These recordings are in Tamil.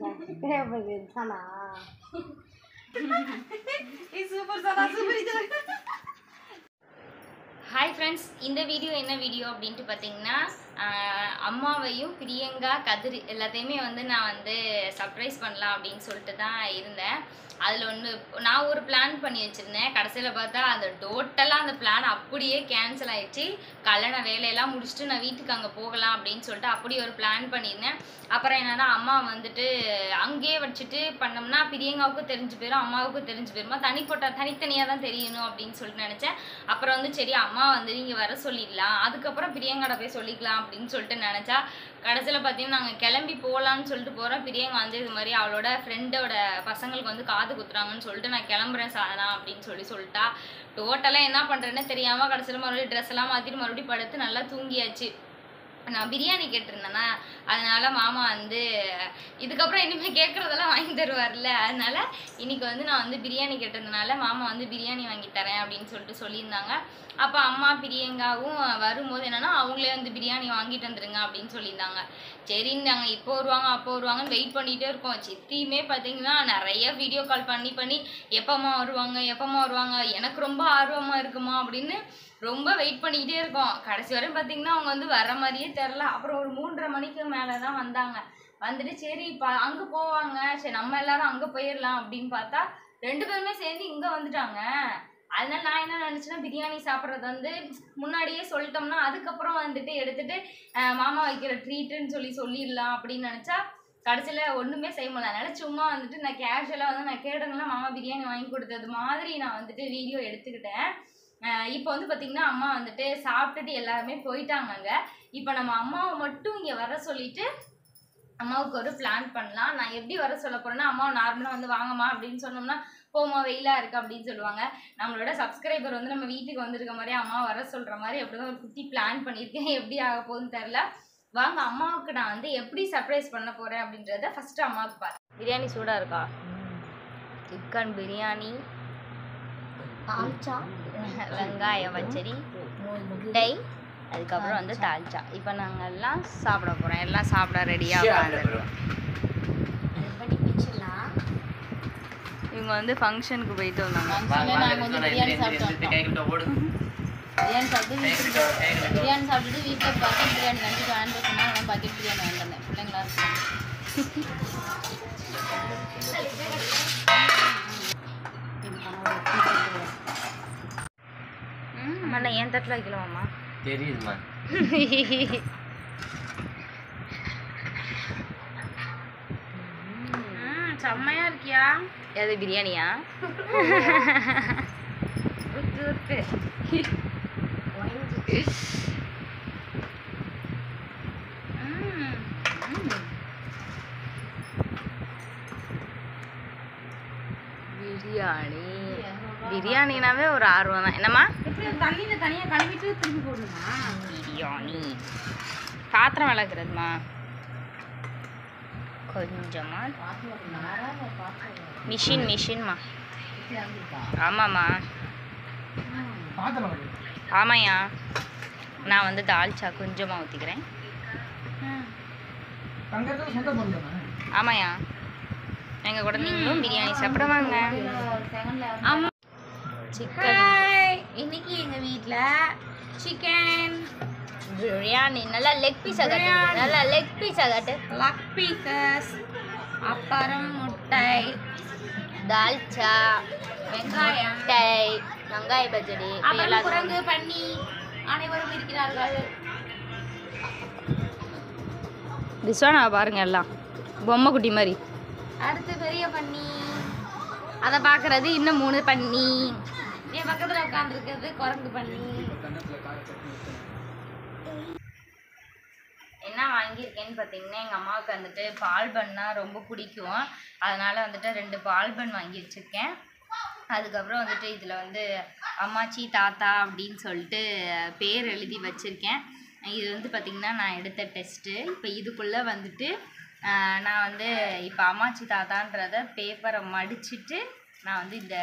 தானா super Sana super hi friends இந்த வீடியோ என்ன வீடியோ அப்படின்ட்டு பார்த்தீங்கன்னா அம்மாவையும் பிரியங்கா கதிர் எல்லாத்தையுமே வந்து நான் வந்து சர்ப்ரைஸ் பண்ணலாம் அப்படின்னு சொல்லிட்டு தான் இருந்தேன். அதில் ஒன்று நான் ஒரு பிளான் பண்ணி வச்சுருந்தேன். கடைசியில் பார்த்தா அந்த டோட்டலாக அந்த பிளான் அப்படியே கேன்சல் ஆகிடுச்சு கல்யாண வேலையெல்லாம் முடிச்சுட்டு நான் வீட்டுக்கு அங்கே போகலாம் அப்படின்னு சொல்லிட்டு அப்படி ஒரு பிளான் பண்ணியிருந்தேன். அப்புறம் என்னென்னா அம்மா வந்துட்டு அங்கேயே வச்சுட்டு பண்ணோம்னா பிரியங்காவுக்கும் தெரிஞ்சு போயிடும் அம்மாவுக்கும் தெரிஞ்சு போயிருமா? தனிப்பட்ட தனித்தனியாக தான் தெரியணும் அப்படின்னு சொல்லிட்டு நினச்சேன். அப்புறம் வந்து சரி அம்மா வந்து இங்கே வர சொல்லிடலாம். அதுக்கப்புறம் பிரியங்காட போய் சொல்லிக்கலாம் அப்படின்னு சொல்லிட்டு நினச்சா கடைசியில் பார்த்தீங்கன்னா நாங்கள் கிளம்பி போகலான்னு சொல்லிட்டு போகிறோம் பிரியங்கா வந்து இது மாதிரி அவளோட ஃப்ரெண்டோட பசங்களுக்கு வந்து காது குத்துறாங்கன்னு சொல்லிட்டு நான் கிளம்புறேன் சாதனா அப்படின்னு சொல்லி சொல்லிட்டா. டோட்டலாக என்ன பண்ணுறேன்னு தெரியாமல் கடைசியில் மறுபடியும் ட்ரெஸ் எல்லாம் மாற்றிட்டு மறுபடியும் படுத்து நல்லா தூங்கியாச்சு. நான் பிரியாணி கேட்டிருந்தேன்னா அதனால மாமா வந்து இதுக்கப்புறம் இனிமேல் கேட்குறதெல்லாம் வாங்கி தருவார்ல அதனால இன்னைக்கு வந்து நான் வந்து பிரியாணி கேட்டதுனால மாமா வந்து பிரியாணி வாங்கி தரேன் அப்படின்னு சொல்லிட்டு சொல்லியிருந்தாங்க. அப்போ அம்மா பிரியங்காவும் வரும்போது என்னன்னா அவங்களே வந்து பிரியாணி வாங்கிட்டு வந்துருங்க அப்படின்னு சொல்லியிருந்தாங்க. சரிந்தாங்க இப்போ வருவாங்க அப்போ வருவாங்கன்னு வெயிட் பண்ணிகிட்டே இருக்கோம். சித்தியுமே பார்த்தீங்கன்னா நிறைய வீடியோ கால் பண்ணி பண்ணி எப்பம்மா வருவாங்க எப்பம்மா வருவாங்க? எனக்கு ரொம்ப ஆர்வமாக இருக்குமா? அப்படின்னு ரொம்ப வெயிட் பண்ணிக்கிட்டே இருக்கோம். கடைசி வரையும் பார்த்தீங்கன்னா அவங்க வந்து வர மாதிரியே தெரில அப்புறம் ஒரு மூன்றரை மணிக்கு மேலே தான் வந்தாங்க. வந்துட்டு சரி இப்போ அங்கே போவாங்க. சரி நம்ம எல்லாரும் அங்கே போயிடலாம் அப்படின்னு பார்த்தா ரெண்டு பேருமே சேர்ந்து இங்கே வந்துட்டாங்க. அதனால நான் என்ன நினச்சேன்னா பிரியாணி சாப்பிட்றது வந்து முன்னாடியே சொல்லிட்டோம்னா அதுக்கப்புறம் வந்துட்டு எடுத்துட்டு மாமா வைக்கிற ட்ரீட்டுன்னு சொல்லி சொல்லிடலாம் அப்படின்னு நினச்சா கடைசியில் ஒன்றுமே செய்ய முடியல. அதனால சும்மா வந்துட்டு நான் கேஷுவலாக வந்து நான் கேட்டதுலாம் மாமா பிரியாணி வாங்கி கொடுத்தது மாதிரி நான் வந்துட்டு வீடியோ எடுத்துக்கிட்டேன். இப்போ வந்து பார்த்திங்கன்னா அம்மா வந்துட்டு சாப்பிட்டுட்டு எல்லாருமே போயிட்டாங்க அங்கே. இப்போ நம்ம அம்மாவை மட்டும் இங்கே வர சொல்லிட்டு அம்மாவுக்கு ஒரு பிளான் பண்ணலாம். நான் எப்படி வர சொல்ல போகிறேன்னா அம்மாவை நார்மலாக வந்து வாங்கம்மா அப்படின்னு சொன்னோம்னா போமா வெயிலாக இருக்கு அப்படின்னு சொல்லுவாங்க. நம்மளோட சப்ஸ்கிரைபர் வந்து நம்ம வீட்டுக்கு வந்திருக்க மாதிரி அம்மா வர சொல்கிற மாதிரி அப்படிதான் ஒரு குட்டி பிளான் பண்ணியிருக்கேன். எப்படி ஆக போகுதுன்னு தெரில வாங்க அம்மாவுக்கு நான் வந்து எப்படி சர்ப்ரைஸ் பண்ண போகிறேன் அப்படின்றத ஃபஸ்ட்டு அம்மாவுக்கு பாரு பிரியாணி சூடாக இருக்கா? சிக்கன் பிரியாணி தால்ச்சா வெங்காய பச்சடி முட்டை அதுக்கப்புறம் வந்து தால்ச்சா இப்போ நாங்கள் எல்லாம் சாப்பிட போகிறோம் எல்லாம் சாப்பிட ரெடியாக உட்காந்துருக்கோம் பண்ணி பிச்சிடலாம் இவங்க வந்து ஃபங்க்ஷனுக்கு போயிட்டு வந்தாங்க. நாங்கள் வந்து பிரியாணி சாப்பிட்டு வந்தோம் பிரியாணி சாப்பிட்டு பிரியாணி சாப்பிட்டுட்டு வீட்டில் பாக்கெட் பிரியாணி கண்டிப்பாக வாங்கிட்டு சொன்னால் நான் பாக்கெட் பிரியாணி வந்தேன். பிள்ளைங்களா அம்மா என் தட்டில் வைக்கலாமாம்மா தெரியுதுமா செம்மையா இருக்கியா? எது பிரியாணியா? உத்து பிரியாணி. பிரியாணினாவே ஒரு ஆர்வம் தான். என்னம்மா? தண்ணியில் தனியாக கழுவிட்டு திருப்பி போடணுமா பிரியாணி. பாத்திரம் விளக்குறதுமா கொஞ்சமா. மிஷின் மிஷின்மா. ஆமாம்மா. ஆமாய்யா. நான் வந்து தால்ச்சா கொஞ்சமாக ஊற்றிக்கிறேன் ஆமாய்யா. எங்கள் கூட நீங்களும் பிரியாணி சாப்பிட வாங்க. ஆமாம் சிக்கன் இன்னைக்கு எங்கள் வீட்டில் சிக்கன் பிரியாணி நல்லா லெக் பீஸ் ஆகட்டு நல்லா லெக் பீஸ் ஆகட்டு லக் பீசஸ் அப்புறம் முட்டை. தால்ச்சா வெங்காயம். முட்டை வெங்காய பச்சடி அப்புறம் குரங்கு பண்ணி அனைவரும் இருக்கிறார்கள். விஸ்வானா பாருங்க எல்லாம். பொம்மை குட்டி மாதிரி. அடுத்து பெரிய பண்ணி அதை பார்க்கறது இன்னும் மூணு பண்ணி என் பக்கத்தில் உட்காந்துருக்கிறது குரங்கு பண்ணி என்ன வாங்கியிருக்கேன்னு பார்த்தீங்கன்னா எங்கள் அம்மாவுக்கு வந்துட்டு பால் பண்ணால் ரொம்ப பிடிக்கும். அதனால் வந்துட்டு ரெண்டு பால் பன் வாங்கி வச்சுருக்கேன். அதுக்கப்புறம் வந்துட்டு இதில் வந்து அம்மாச்சி தாத்தா அப்படின்னு சொல்லிட்டு பேர் எழுதி வச்சுருக்கேன். இது வந்து பார்த்திங்கன்னா நான் எடுத்த டெஸ்ட்டு இப்போ இதுக்குள்ளே வந்துட்டு நான் வந்து இப்போ அம்மாச்சி தாத்தான்றத பேப்பரை மடிச்சிட்டு நான் வந்து இந்த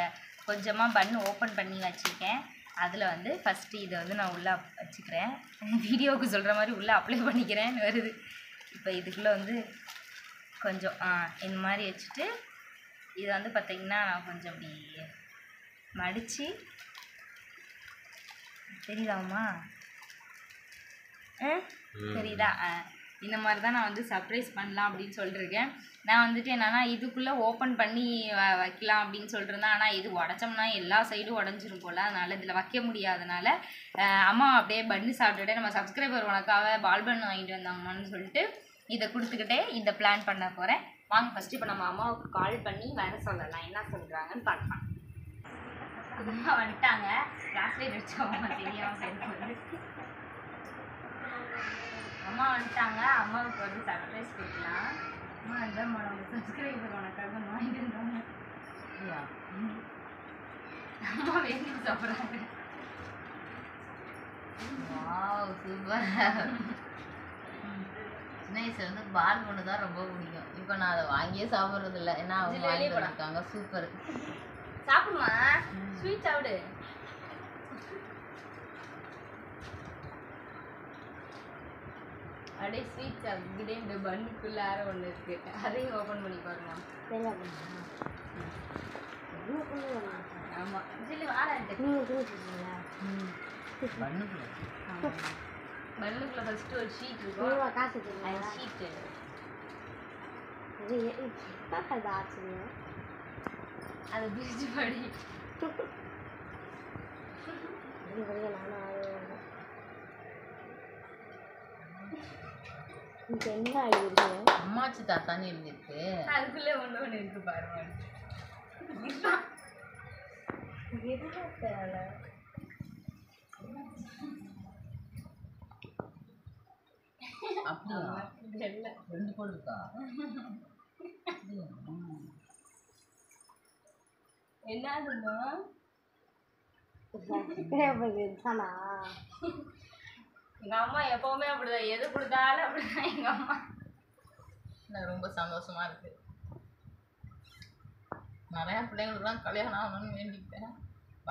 கொஞ்சமாக பண்ணு ஓப்பன் பண்ணி வச்சுருக்கேன். அதில் வந்து ஃபஸ்ட்டு இதை வந்து நான் உள்ளே வச்சுக்கிறேன். வீடியோவுக்கு சொல்கிற மாதிரி உள்ளே அப்ளை பண்ணிக்கிறேன்னு வருது இப்போ இதுக்குள்ளே வந்து கொஞ்சம் இந்த மாதிரி வச்சுட்டு இது வந்து பார்த்திங்கன்னா நான் கொஞ்சம் இப்படி மடித்து தெரியுதாம்மா? ஆ? தெரியுதா? ஆ. இந்த மாதிரி தான் நான் வந்து சர்ப்ரைஸ் பண்ணலாம் அப்படின்னு சொல்லிருக்கேன். நான் வந்துட்டு என்னன்னா இதுக்குள்ளே ஓப்பன் பண்ணி வ- வைக்கலாம் அப்படின்னு சொல்லிருந்தேன். ஆனால் இது உடச்சோம்னா எல்லா சைடும் உடஞ்சிரும் போல். அதனால் இதில் வைக்க முடியாதனால அம்மா அப்படியே பண்ணி சாப்பிட்டுட்டு நம்ம சப்ஸ்கிரைபர் உனக்காக பால் பண்ணு வாங்கிட்டு வந்தாங்கன்னு சொல்லிட்டு இதை கொடுத்துக்கிட்டே இந்த பிளான் பண்ண போகிறேன் வாங்க ஃபஸ்ட்டு இப்போ நம்ம அம்மாவுக்கு கால் பண்ணி வர சொல்லலாம். என்ன சொல்கிறாங்கன்னு பார்க்கலாம். அம்மா வந்துட்டாங்க. கிளாஸ்லேட் வச்சோம் தெரியாமல் போயிருக்கோம் அம்மா வந்துட்டாங்க. அம்மாவுக்கு வந்து சர்ப்ரைஸ் கொடுக்கலாம். அம்மா அதான் நம்ம சப்ஸ்கிரைபர் உனக்காக வாங்கிட்டு வந்தாங்க அம்மா வேணும் சாப்பிட்றாங்க. வாவ் சூப்பர் வயசுல இருந்து பால் பொண்ணு தான் ரொம்ப பிடிக்கும். இப்போ நான் அதை வாங்கியே சாப்பிட்றது இல்லை ஏன்னா அவங்க போடா. இருக்காங்க சூப்பர் சாப்பிடுமா? ஸ்வீட் சாப்பிடு அப்படியே ஸ்வீட் சாப்பிட்டுக்கிட்டே இந்த பண்ணுக்குள்ளார ஒன்று இருக்கு. அதையும் ஓப்பன் பண்ணி பாருமா ஆமாம் சொல்லி வாரான்ட்டு பண்ணுக்குள்ள பண்ணுக்குள்ள ஃபர்ஸ்ட் ஒரு ஷீட் இருக்கும் அந்த ஷீட்டு அதை பிரிச்சு படி. அம்மாச்சி தாத்தான்னு எழுதிருக்கு அதுக்குள்ளே ஒன்று ஒன்று இருக்கு பாருமா அப்படியா? ரெண்டு கோல் இருக்கா? என்னதுமா எங்கள் அம்மா எப்போவுமே அப்படிதான். எது கொடுத்தாலும் அப்படிதான் எங்கள் அம்மா. எனக்கு ரொம்ப சந்தோஷமாக இருக்கு. நிறையா பிள்ளைங்களுக்குலாம் கல்யாணம் ஆகணும்னு வேண்டிக்கிட்டேன்.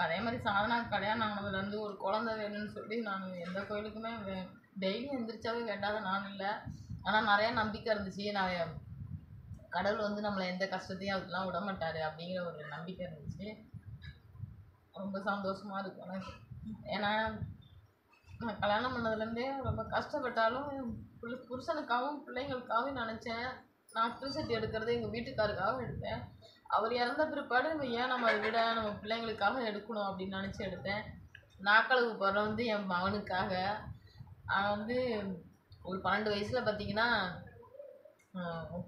அதே மாதிரி சாதனா கல்யாணம் ஆனதுலேருந்து ஒரு குழந்தை வேணும்னு சொல்லி நான் எந்த கோயிலுக்குமே டெய்லி எந்திரிச்சாவே வேண்டாத நான் இல்லை. ஆனால் நிறையா நம்பிக்கை இருந்துச்சு. நான் கடவுள் வந்து நம்மளை எந்த கஷ்டத்தையும் அதுக்கெலாம் விட மாட்டார் அப்படிங்கிற ஒரு நம்பிக்கை இருந்துச்சு. ரொம்ப சந்தோஷமாக இருக்கும் எனக்கு. ஏன்னா நான் கல்யாணம் பண்ணதுலேருந்தே ரொம்ப கஷ்டப்பட்டாலும் புருஷனுக்காகவும் பிள்ளைங்களுக்காகவும் நினச்சேன். நான் பூசட்டி எடுக்கிறது எங்கள் வீட்டுக்காருக்காகவும் எடுத்தேன். அவர் இறந்த பிற்பாடு நம்ம ஏன் நம்ம அதை விட நம்ம பிள்ளைங்களுக்காக எடுக்கணும் அப்படின்னு நினச்சி எடுத்தேன். நாக்களவு படம் வந்து என் மகனுக்காக. அவன் வந்து ஒரு பன்னெண்டு வயசில் பார்த்தீங்கன்னா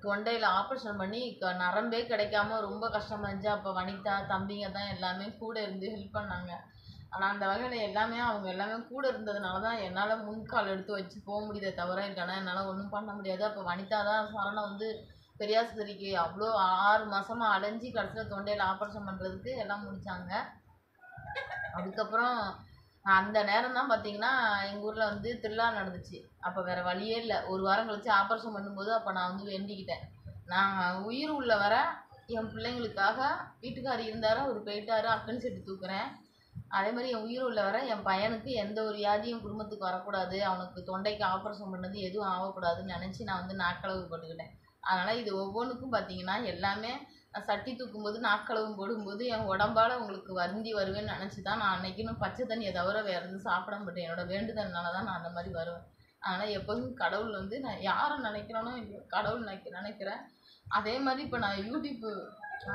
தொண்டையில் ஆப்ரேஷன் பண்ணி க நரம்பே கிடைக்காம ரொம்ப கஷ்டமாக இருந்துச்சு. அப்போ வனிதா தம்பிங்க தான் எல்லாமே கூட இருந்து ஹெல்ப் பண்ணாங்க. ஆனால் அந்த வகையில் எல்லாமே அவங்க எல்லாமே கூட இருந்ததுனால தான் என்னால் முன்கால் எடுத்து வச்சு போக முடியுதே தவிர இல்லைன்னா என்னால் ஒன்றும் பண்ண முடியாது. அப்போ வனிதா தான் சரணை வந்து பெரியாஸ்பத்திரிக்கு அவ்வளோ ஆறு மாதமாக அலைஞ்சி கடைசியில் தொண்டையில் ஆப்ரேஷன் பண்ணுறதுக்கு எல்லாம் முடிச்சாங்க. அதுக்கப்புறம் அந்த நேரம் தான் பார்த்தீங்கன்னா எங்கள் ஊரில் வந்து திருவிழா நடந்துச்சு. அப்போ வேறு வழியே இல்லை. ஒரு வாரம் கழிச்சு ஆப்ரேஷன் பண்ணும்போது அப்போ நான் வந்து வேண்டிக்கிட்டேன். நான் உயிர் உள்ள வர என் பிள்ளைங்களுக்காக வீட்டுக்கார் இருந்தாரு அவர் போயிட்டார் அக்கன் செட்டு தூக்குறேன். அதே மாதிரி என் உயிர் உள்ள வர என் பையனுக்கு எந்த ஒரு வியாதியும் குடும்பத்துக்கு வரக்கூடாது. அவனுக்கு தொண்டைக்கு ஆப்ரேஷன் பண்ணது எதுவும் ஆகக்கூடாதுன்னு நினச்சி நான் வந்து நாக்களவு போட்டுக்கிட்டேன். அதனால் இது ஒவ்வொன்றுக்கும் பார்த்தீங்கன்னா எல்லாமே சட்டி தூக்கும்போது நாக்களவும் போடும்போது என் உடம்பால் உங்களுக்கு வருந்தி வருவேன்னு நினச்சி தான் நான் அன்னைக்குன்னு பச்சை தண்ணியை தவிர வேறு எதுவும் சாப்பிட மாட்டேன் என்னோட வேண்டுதல்னால தான் நான் அந்த மாதிரி வருவேன். அதனால் எப்போதும் கடவுள் வந்து நான் யாரை நினைக்கிறேனோ கடவுள் நினைக்க நினைக்கிறேன். அதே மாதிரி இப்போ நான் யூடியூப்பு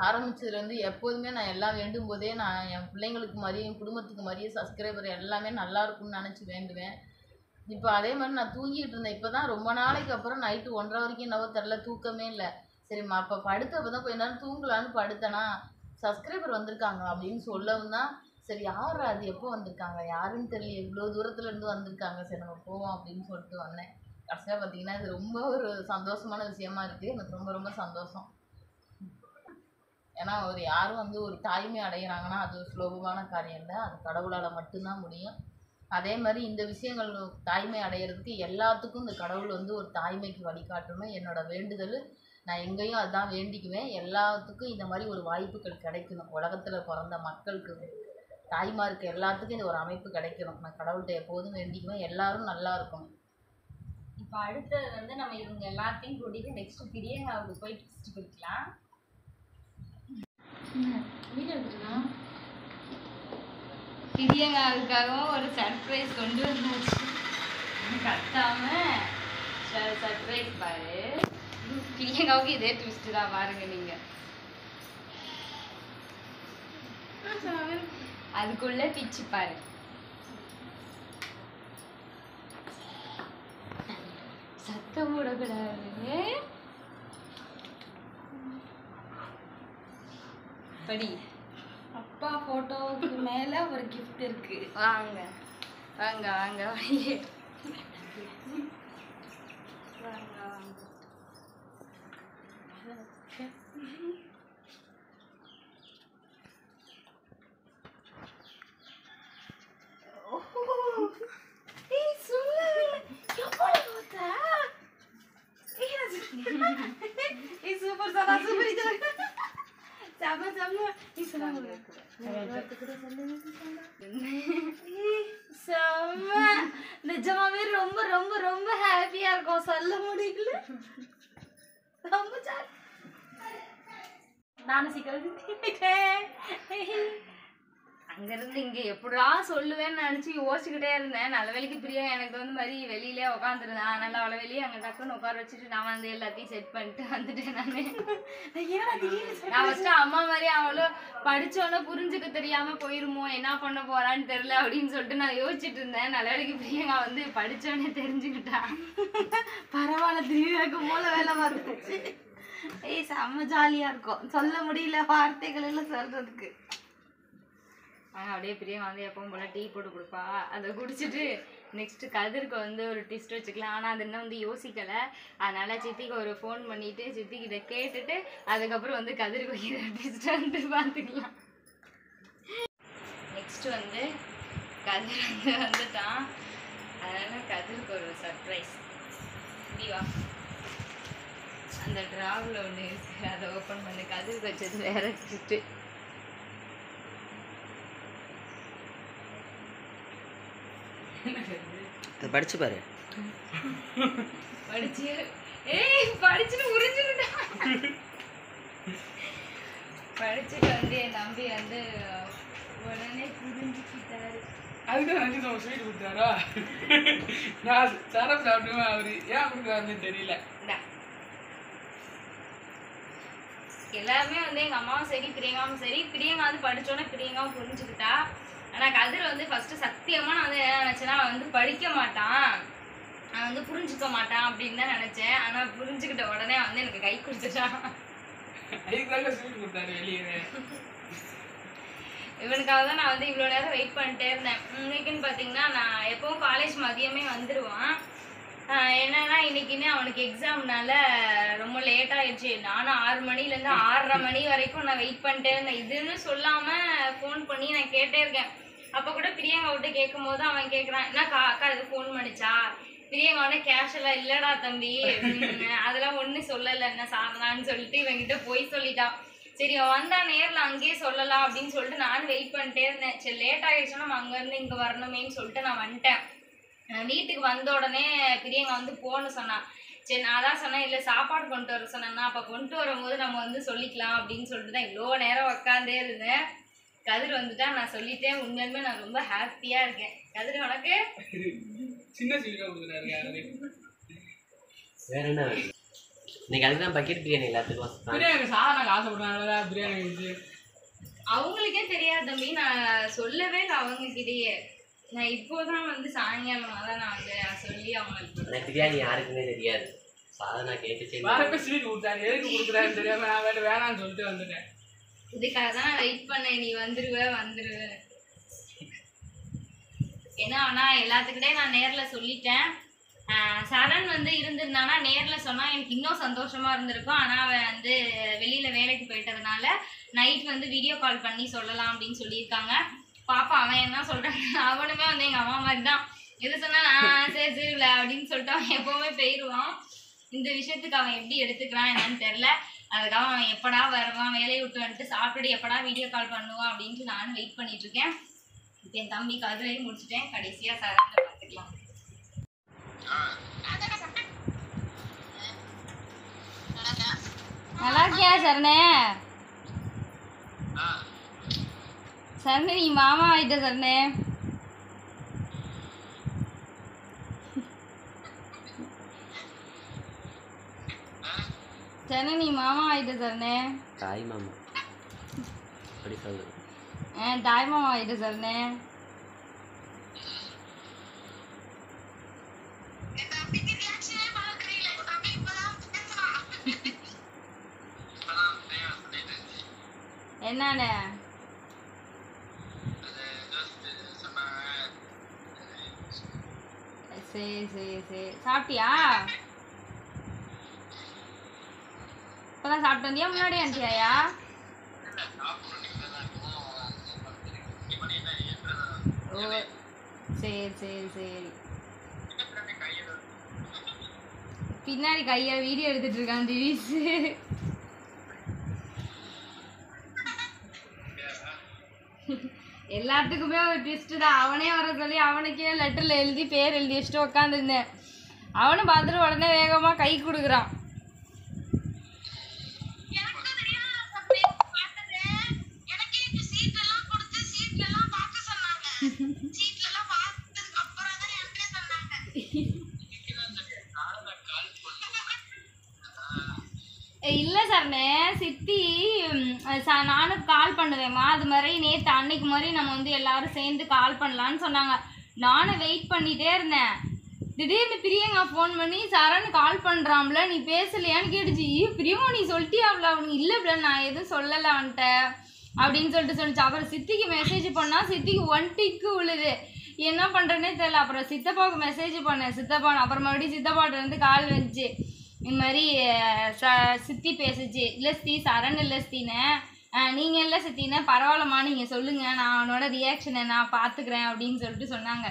ஆரம்பிச்சதுலேருந்து எப்போதுமே நான் எல்லாம் வேண்டும் போதே நான் என் பிள்ளைங்களுக்கு மாதிரியும் என் குடும்பத்துக்கு மாதிரியும் சப்ஸ்கிரைபர் எல்லாமே நல்லா இருக்கும்னு நினச்சி வேண்டுவேன். இப்போ அதே மாதிரி நான் தூங்கிட்டு இருந்தேன். இப்போ தான் ரொம்ப நாளைக்கு அப்புறம் நைட்டு ஒன்றரை வரைக்கும் என்னவோ தெரில தூக்கமே இல்லை. சரிம்மா அப்போ படுத்தப்போ தான் கொஞ்ச நேரம் தூங்கலான்னு படுத்தேனா சப்ஸ்கிரைபர் வந்திருக்காங்க அப்படின்னு சொல்லவும் தான் சரி யார் அது? எப்போ வந்திருக்காங்க? யாருன்னு தெரியல. இவ்வளோ தூரத்துலேருந்து வந்திருக்காங்க. சரி நம்ம போவோம் அப்படின்னு சொல்லிட்டு வந்தேன். கடைசியாக பார்த்தீங்கன்னா இது ரொம்ப ஒரு சந்தோஷமான விஷயமா இருக்குது எனக்கு ரொம்ப ரொம்ப சந்தோஷம். ஏன்னா ஒரு யாரும் வந்து ஒரு தாய்மை அடைகிறாங்கன்னா அது ஒரு சுலபமான காரியம் இல்லை. அது கடவுளால் மட்டும்தான் முடியும். அதே மாதிரி இந்த விஷயங்கள் தாய்மை அடையிறதுக்கு எல்லாத்துக்கும் இந்த கடவுள் வந்து ஒரு தாய்மைக்கு வழிகாட்டணும். என்னோட வேண்டுதல் நான் எங்கேயும் அதுதான் வேண்டிக்குவேன். எல்லாத்துக்கும் இந்த மாதிரி ஒரு வாய்ப்புகள் கிடைக்கணும். உலகத்தில் பிறந்த மக்களுக்கு தாய்மாருக்கு எல்லாத்துக்கும் இந்த ஒரு அமைப்பு கிடைக்கணும். நான் கடவுள்கிட்ட எப்போதும் வேண்டிக்குவேன். எல்லாரும் நல்லா இருக்கணும். இப்போ அடுத்தது வந்து நம்ம இவங்க எல்லாத்தையும் கூட்டிகிட்டு நெக்ஸ்ட் பிரியங்காவுக்கு போய் ட்விஸ்ட் கொடுக்கலாம். பிரியங்காவுக்காகவும் ஒரு சர்ப்ரைஸ் கொண்டு வந்தாச்சு. கத்தாம சர்ப்ரைஸ் பாரு. பிரியங்காவுக்கு இதே ட்விஸ்ட் தான் பாருங்க நீங்க. அதுக்குள்ள பிச்சு பாரு. சத்தம் விடக்கூடாது படி. அப்பா போட்டோவுக்கு மேல ஒரு gift இருக்கு. வாங்க. வாங்க வாங்க வாங்க. வாங்க வாங்க ஏய் சொல்லு எவ்வளவு போட்ட ஏய் சூப்பர் சனா சூப்பர் இது சம சம ஏய் சொல்லு செம்ம நிஜமாவே ரொம்ப ரொம்ப ரொம்ப ஹாப்பியா இருக்கும் சொல்ல முடியல ரொம்ப ஜாலி நானும் சீக்கிரம் அங்கிருந்து இங்க எப்படா சொல்லுவேன்னு நினைச்சு யோசிச்சுக்கிட்டே இருந்தேன். நல்ல வேலைக்கு பிரியா எனக்கு வந்து மாதிரி வெளியிலே உட்காந்துருந்தேன் அதனால அவளை வெளியே அங்க டக்குன்னு உட்கார வச்சுட்டு நான் வந்து எல்லாத்தையும் செட் பண்ணிட்டு வந்துட்டேன் நானு. நான் ஃபர்ஸ்ட் அம்மா மாதிரி அவளும் படிச்சோன்னே புரிஞ்சுக்க தெரியாம போயிருமோ என்ன பண்ண போறான்னு தெரியல அப்படின்னு சொல்லிட்டு நான் யோசிச்சுட்டு இருந்தேன். நல்ல வேலைக்கு பிரியங்கா வந்து படிச்சோன்னே தெரிஞ்சுக்கிட்டா. பரவாயில்ல திடீர்னு போல வேலை பார்த்துச்சு ஏய் செம்ம ஜாலியா இருக்கும். சொல்ல முடியல வார்த்தைகள் எல்லாம் சொல்றதுக்கு. ஆனால் அப்படியே பிரியங்கா வந்து எப்பவும் போல் டீ போட்டு கொடுப்பா. அதை குடிச்சிட்டு நெக்ஸ்ட்டு கதிருக்கு வந்து ஒரு டிஸ்ட் வச்சுக்கலாம். ஆனால் அது இன்னும் வந்து யோசிக்கலை. அதனால் சித்திக்கு ஒரு ஃபோன் பண்ணிவிட்டு சித்திக்கிட்ட கேட்டுட்டு அதுக்கப்புறம் வந்து கதிர்க்கு வைக்கிற டிஸ்ட் வந்து பார்த்துக்கலாம். நெக்ஸ்ட்டு வந்து கதிர் வந்து வந்துட்டான். அதனால் கதிர்க்கு ஒரு சர்ப்ரைஸ் வா அந்த ட்ராவில் ஒன்று இருக்குது அதை ஓப்பன் பண்ணி. கதிர்க்கு வச்சது வேற டிஸ்ட்டு அது படிச்சு பாரு. படிச்சு. ஏய் படிச்சுட்டு உறிஞ்சுக்கிட்டா படிச்சுட்டு வந்து என் தம்பி வந்து உடனே புரிஞ்சுக்கிட்டாரு. நம்ம ஸ்வீட் கொடுத்தாரா? நான் சரம் சாப்பிடுவேன் அவரு ஏன் கொடுக்குறாருன்னு தெரியல. எல்லாருமே வந்து எங்க அம்மாவும் சரி பிரியங்காவும் சரி. பிரியங்கா வந்து படிச்சோன்னே பிரியங்காவும் புரிஞ்சுக்கிட்டா. ஆனா கதிர் வந்து ஃபர்ஸ்ட் சத்தியமா நான் வந்து என்ன நினைச்சேன்னா அவன் வந்து படிக்க மாட்டான். அவன் வந்து புரிஞ்சுக்க மாட்டான் அப்படின்னு தான் நினைச்சேன். ஆனா புரிஞ்சுக்கிட்ட உடனே வந்து எனக்கு கை வெளியே இவனுக்காக தான் நான் வந்து இவ்வளோ நேரம் வெயிட் பண்ணிட்டே இருந்தேன். இன்னைக்குன்னு பார்த்தீங்கன்னா நான் எப்பவும் காலேஜ் மதியமே வந்துடுவான் என்னன்னா இன்னைக்குன்னு அவனுக்கு எக்ஸாம்னால ரொம்ப லேட் ஆயிடுச்சு. நானும் ஆறு மணிலேருந்து ஆறரை மணி வரைக்கும் நான் வெயிட் பண்ணிட்டே இருந்தேன். இதுன்னு சொல்லாமல் ஃபோன் பண்ணி நான் கேட்டே இருக்கேன். அப்போ கூட பிரியங்கா விட்டு கேட்கும் போது அவன் கேட்குறான் என்ன கா அக்கா இது ஃபோன் பண்ணிச்சா? பிரியங்கா உடனே கேஷ் எல்லாம் இல்லடா தம்பி. அதெல்லாம் ஒன்றும் சொல்லலை என்ன சாதனான்னு சொல்லிட்டு இவங்கிட்ட போய் சொல்லிட்டான். சரி அவன் வந்தா நேர்ல அங்கேயே சொல்லலாம் அப்படின்னு சொல்லிட்டு நானும் வெயிட் பண்ணிட்டே இருந்தேன். சரி லேட் ஆயிடுச்சுன்னா நம்ம அங்கேருந்து இங்கே வரணுமேன்னு சொல்லிட்டு நான் வந்துட்டேன். வீட்டுக்கு வந்த உடனே பிரியங்கா வந்து போன்னு சொன்னான். சரி நான் அதான் சொன்னேன் இல்லை சாப்பாடு கொண்டு வர சொன்னேன்னா அப்போ கொண்டு வரும்போது நம்ம வந்து சொல்லிக்கலாம் அப்படின்னு சொல்லிட்டு தான் இவ்வளோ நேரம் உக்காந்தே இருந்தேன். கதிர் வந்துட்டா நான் சொல்லிட்டேன் உண்மையுமே நான் ரொம்ப ஹாப்பியாக இருக்கேன். கதிர் உனக்கு? சின்ன கொடுக்குறாரு வேற என்ன இன்னைக்கு அதுக்கு தான் பக்கெட் பிரியாணி எல்லாத்துக்கும் பிரியாணி சாதனாக்கு ஆசைப்படுறாங்களா பிரியாணி இருந்துச்சு அவங்களுக்கே தெரியாது தம்பி நான் சொல்லவே இல்லை அவங்க கிட்டேயே நான் இப்போதான் வந்து சாயங்காலமாக தான் நான் வந்து சொல்லி அவங்களுக்கு பிரியாணி யாருக்குமே தெரியாது. சாதனா கேட்டுச்சு வரப்ப ஸ்வீட் கொடுத்தாரு எதுக்கு கொடுக்குறாருன்னு தெரியாம நான் வேற வேணாம்னு சொல்லிட்டு வந்துட்டேன். இதுக்காக தான் நான் வெயிட் பண்ணேன். நீ வந்துருவ வந்துருவ. ஏன்னா ஆனால் எல்லாத்துக்கிட்டே நான் நேரில் சொல்லிட்டேன். ஆஹ் சரண் வந்து இருந்திருந்தானா? நேரில் சொன்னால் எனக்கு இன்னும் சந்தோஷமா இருந்திருக்கும். ஆனால் அவன் வந்து வெளியில் வேலைக்கு போயிட்டதுனால நைட் வந்து வீடியோ கால் பண்ணி சொல்லலாம் அப்படின்னு சொல்லியிருக்காங்க. பாப்பா அவன் என்ன சொல்கிறான் அவனுமே வந்து எங்கள் அம்மா மாதிரி தான் எது சொன்னால் நான் சரி சரி இல்லை அப்படின்னு சொல்லிட்டு அவன் எப்போவுமே போயிடுவான் இந்த விஷயத்துக்கு அவன் எப்படி எடுத்துக்கிறான் என்னன்னு தெரில அதுக்காக அவன் எப்படா வருவான் வேலையை விட்டு வந்துட்டு சாப்பிட்டுட்டு எப்படா வீடியோ கால் பண்ணுவான் அப்படின்ட்டு நானும் வெயிட் பண்ணிட்டு இருக்கேன். இப்போ என் தம்பி கதிரையும் முடிச்சுட்டேன். கடைசியாக சரண்ட பார்த்துக்கலாம். நல்லா இருக்கியா சரணே சரணே நீ மாமா ஆயிட்ட சரணே சரணே நீ மாமா ஆயிட்ட சரணே தாய் மாமா. அப்படி சொல்லு. ஆ தாய் மாமா ஆயிட்ட சரணே என்னண்ணே? சரி சரி சரி. சாப்பிட்டியா? இப்பதான் சாப்பிட்டு வந்தியா முன்னாடி வந்துட்டியாயா ஓ சரி சரி சரி. பின்னாடி கையா வீடியோ எடுத்துட்டு இருக்கான் திவிஸ் எல்லாத்துக்குமே ஒரு ட்விஸ்ட் தான். அவனே வர சொல்லி அவனுக்கே லெட்டரில் எழுதி பேர் எழுதி வச்சுட்டு உட்காந்துருந்தேன் அவனும் பார்த்துட்டு உடனே வேகமாக கை கொடுக்குறான். இல்லை சரணே சித்தி ம், நானும் கால் பண்ணுவேம்மா. அது மாதிரி நேற்று அன்னைக்கு மாதிரி நம்ம வந்து எல்லாரும் சேர்ந்து கால் பண்ணலான்னு சொன்னாங்க. நானும் வெயிட் பண்ணிட்டே இருந்தேன். திடீர்னு பிரியங்கா ஃபோன் பண்ணி சரண் கால் பண்ணுறான்ல நீ பேசலையான்னு கேட்டுச்சு. "ஐயோ, பிரியமா நீ சொல்லிட்டியாப்ல அவனுக்கு இல்லை நான் எதுவும் சொல்லலை அவன்கிட்ட. அப்படின்னு சொல்லிட்டு சொன்னிச்சு. அப்புறம் சித்திக்கு மெசேஜ் பண்ணால் சித்திக்கு ஒன் டிக்கு உழுது. என்ன பண்ணுறேனே தெரியல. அப்புறம் சித்தப்பாவுக்கு மெசேஜ் பண்ணேன். சித்தப்பா அப்புறம் மறுபடியும் சித்தப்பாட்ட இருந்து கால் வந்துச்சு இந்த மாதிரி ச சித்தி பேசுச்சு. இல்லை சித்தி சரண் இல்லை சித்தின்னு. நீங்கள் இல்லை சித்தின்னு பரவாயில்லம்மா நீங்கள் சொல்லுங்கள் நான் அவனோட ரியாக்ஷனை நான் பார்த்துக்கிறேன் அப்படின்னு சொல்லிட்டு சொன்னாங்க.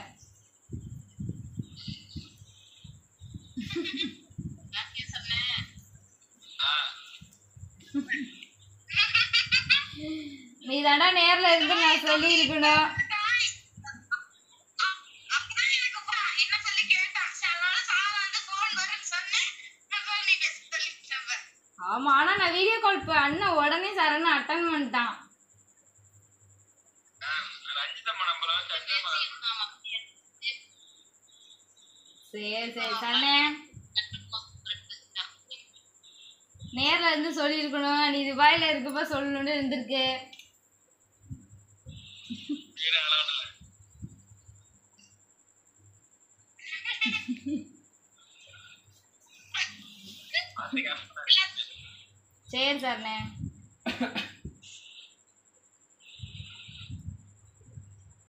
நீ தாண்டா நேரில் இருந்து நான் சொல்லியிருக்கணும். ஆமா ஆனா நான் வீடியோ கால் இப்போ அண்ணன் உடனே சரண அட்டன் பண்ணிட்டான் சரி சரி சரணே. நேர்ல இருந்து சொல்லியிருக்கணும். நீ துபாயில இருக்கப்ப சொல்லணும்னு இருந்திருக்கு. சரி சரணே